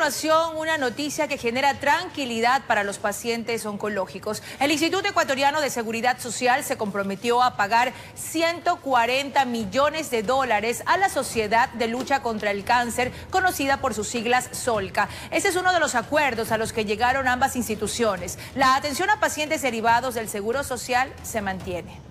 continuación una noticia que genera tranquilidad para los pacientes oncológicos. El Instituto Ecuatoriano de Seguridad Social se comprometió a pagar 140 millones de dólares a la Sociedad de Lucha contra el Cáncer, conocida por sus siglas SOLCA. Ese es uno de los acuerdos a los que llegaron ambas instituciones. La atención a pacientes derivados del Seguro Social se mantiene.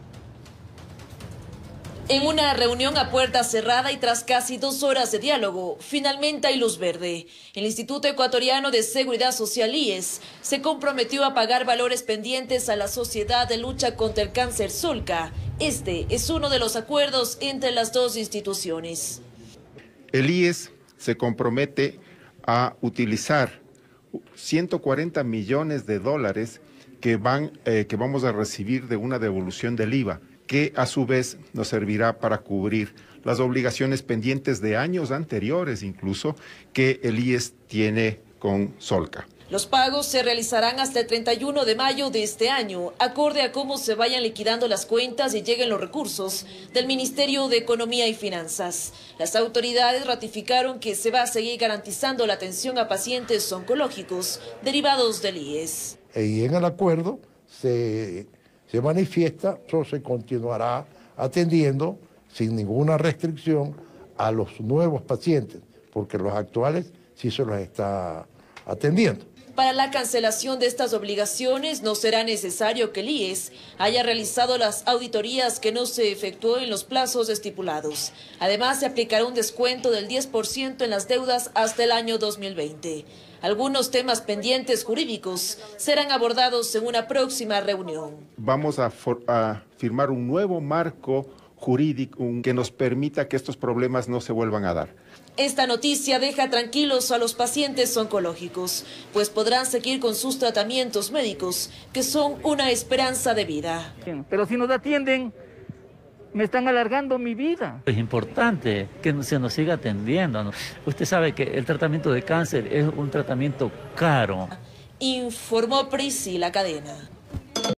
En una reunión a puerta cerrada y tras casi dos horas de diálogo, finalmente hay luz verde. El Instituto Ecuatoriano de Seguridad Social IES se comprometió a pagar valores pendientes a la Sociedad de Lucha contra el Cáncer Solca. Este es uno de los acuerdos entre las dos instituciones. El IES se compromete a utilizar 140 millones de dólares que, van, eh, que vamos a recibir de una devolución del IVA que a su vez nos servirá para cubrir las obligaciones pendientes de años anteriores incluso que el IES tiene con Solca. Los pagos se realizarán hasta el 31 de mayo de este año, acorde a cómo se vayan liquidando las cuentas y lleguen los recursos del Ministerio de Economía y Finanzas. Las autoridades ratificaron que se va a seguir garantizando la atención a pacientes oncológicos derivados del IES. Y en el acuerdo se se manifiesta, eso se continuará atendiendo sin ninguna restricción a los nuevos pacientes, porque los actuales sí se los está atendiendo. Para la cancelación de estas obligaciones no será necesario que el IES haya realizado las auditorías que no se efectuó en los plazos estipulados. Además, se aplicará un descuento del 10% en las deudas hasta el año 2020. Algunos temas pendientes jurídicos serán abordados en una próxima reunión. Vamos a, firmar un nuevo marco jurídico que nos permita que estos problemas no se vuelvan a dar. Esta noticia deja tranquilos a los pacientes oncológicos, pues podrán seguir con sus tratamientos médicos, que son una esperanza de vida. Pero si nos atienden me están alargando mi vida. Es importante que se nos siga atendiendo. Usted sabe que el tratamiento de cáncer es un tratamiento caro. Informó Priscila Cadena.